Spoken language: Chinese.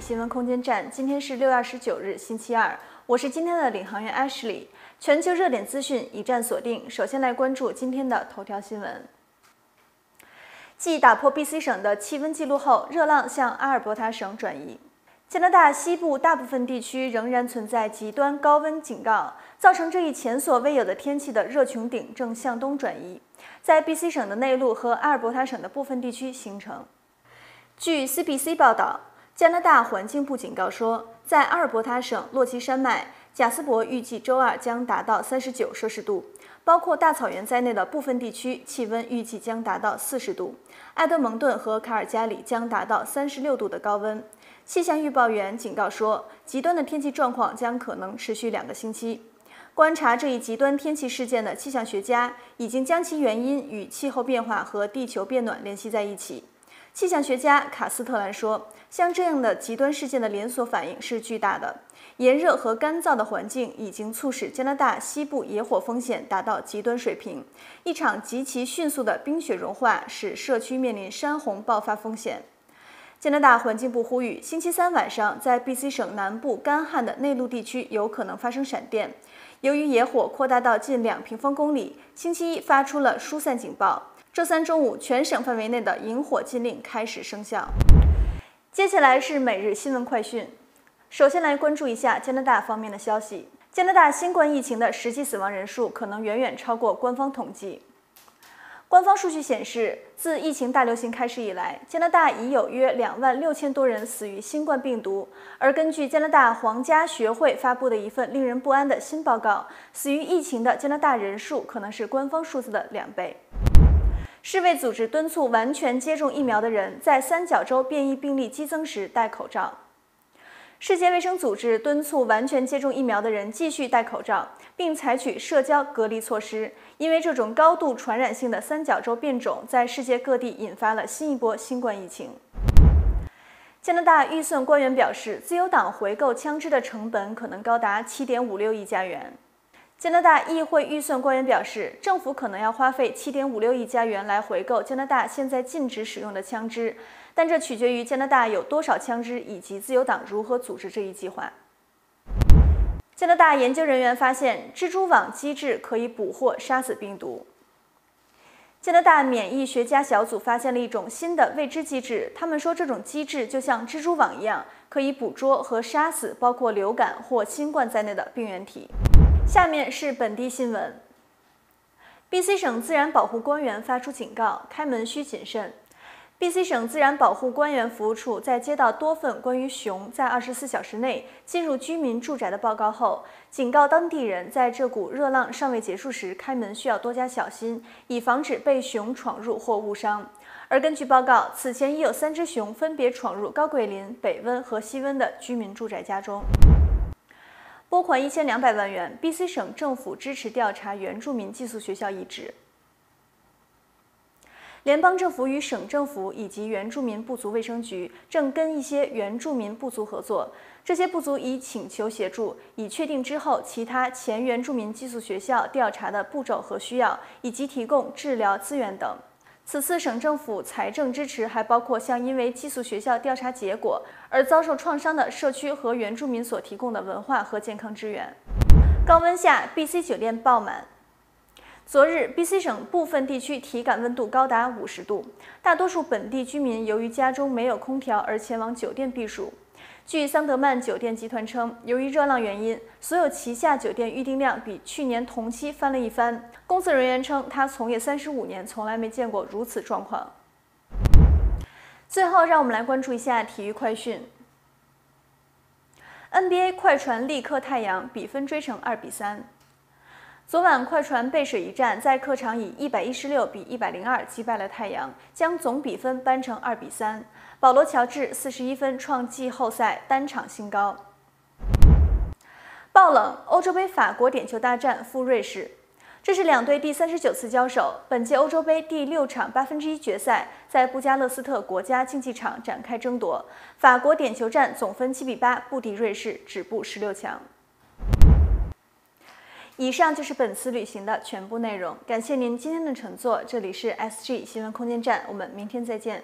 新闻空间站，今天是六月二十九日，星期二，我是今天的领航员 Ashley。全球热点资讯一站锁定，首先来关注今天的头条新闻。继打破 BC 省的气温记录后，热浪向阿尔伯塔省转移。加拿大西部大部分地区仍然存在极端高温警告，造成这一前所未有的天气的热穹顶正向东转移，在 BC 省的内陆和阿尔伯塔省的部分地区形成。据 CBC 报道，加拿大环境部警告说，在阿尔伯塔省洛奇山脉，贾斯伯预计周二将达到三十九摄氏度，包括大草原在内的部分地区气温预计将达到四十度。埃德蒙顿和卡尔加里将达到三十六度的高温。气象预报员警告说，极端的天气状况将可能持续两个星期。观察这一极端天气事件的气象学家已经将其原因与气候变化和地球变暖联系在一起。气象学家卡斯特兰说：“像这样的极端事件的连锁反应是巨大的。炎热和干燥的环境已经促使加拿大西部野火风险达到极端水平。一场极其迅速的冰雪融化使社区面临山洪爆发风险。”加拿大环境部呼吁，星期三晚上在 BC 省南部干旱的内陆地区有可能发生闪电。由于野火扩大到近两平方公里，星期一发出了疏散警报。周三中午，全省范围内的引火禁令开始生效。接下来是每日新闻快讯。首先来关注一下加拿大方面的消息。加拿大新冠疫情的实际死亡人数可能远远超过官方统计。官方数据显示，自疫情大流行开始以来，加拿大已有约两万六千多人死于新冠病毒。而根据加拿大皇家学会发布的一份令人不安的新报告，死于疫情的加拿大人数可能是官方数字的两倍。世卫组织敦促完全接种疫苗的人在三角洲变异病例激增时戴口罩。世界卫生组织敦促完全接种疫苗的人继续戴口罩，并采取社交隔离措施，因为这种高度传染性的三角洲变种在世界各地引发了新一波新冠疫情。加拿大预算官员表示，自由党回购枪支的成本可能高达七点五六亿加元。加拿大议会预算官员表示，政府可能要花费7.56亿加元来回购加拿大现在禁止使用的枪支，但这取决于加拿大有多少枪支以及自由党如何组织这一计划。加拿大研究人员发现，蜘蛛网机制可以捕获、杀死病毒。加拿大免疫学家小组发现了一种新的未知机制，他们说这种机制就像蜘蛛网一样，可以捕捉和杀死包括流感或新冠在内的病原体。下面是本地新闻。BC 省自然保护官员发出警告，开门需谨慎。BC 省自然保护官员服务处在接到多份关于熊在24小时内进入居民住宅的报告后，警告当地人在这股热浪尚未结束时开门需要多加小心，以防止被熊闯入或误伤。而根据报告，此前已有三只熊分别闯入高桂林、北温和西温的居民住宅家中。拨款一千两百万元，BC 省政府支持调查原住民寄宿学校遗址。联邦政府与省政府以及原住民部族卫生局正跟一些原住民部族合作，这些部族已请求协助，以确定之后其他前原住民寄宿学校调查的步骤和需要，以及提供治疗资源等。此次省政府财政支持还包括向因为寄宿学校调查结果而遭受创伤的社区和原住民所提供的文化和健康支援。高温下，BC 酒店爆满。昨日，BC 省部分地区体感温度高达五十度，大多数本地居民由于家中没有空调而前往酒店避暑。据桑德曼酒店集团称，由于热浪原因，所有旗下酒店预订量比去年同期翻了一番。工作人员称，他从业三十五年，从来没见过如此状况。最后，让我们来关注一下体育快讯。NBA 快船力克太阳，比分追成二比三。昨晚快船背水一战，在客场以一百一十六比一百零二击败了太阳，将总比分扳成二比三。保罗·乔治四十一分，创季后赛单场新高。爆冷，欧洲杯法国点球大战负瑞士，这是两队第三十九次交手。本届欧洲杯第六场八分之一决赛在布加勒斯特国家竞技场展开争夺，法国点球战总分七比八不敌瑞士，止步十六强。以上就是本次旅行的全部内容，感谢您今天的乘坐，这里是 SG 新闻空间站，我们明天再见。